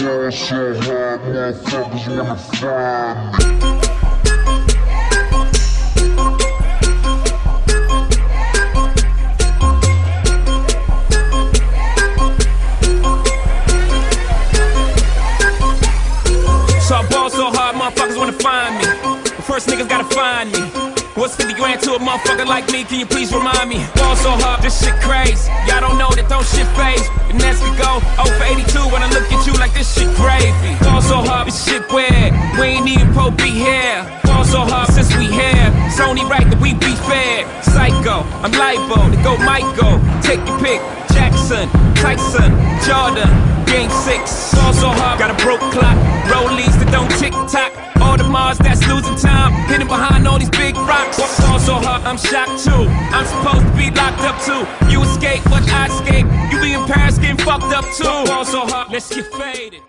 Motherfuckers wanna find me. So I ball so hard, motherfuckers wanna find me. First niggas gotta find me. What's 50 grand to a motherfucker like me? Can you please remind me? Ball so hard, this shit crazy. Y'all don't know that don't shit phase. And that's we go 0 gravy. Ball so hard, this shit weird. We ain't even pro be here. Ball so hard since we here. It's only right that we be fair. Psycho, I'm libo to go Michael. Take your pick. Jackson, Tyson, Jordan, Game 6. Ball so hard, got a broke clock. Rollies that don't tick tock. Audemars that's losing time. Hidden behind all these big rocks. Ball so hard, I'm shocked too. I'm supposed to be locked up too. You escape, but I escape. You be in Paris getting fucked up too. Ball so hard, let's get faded.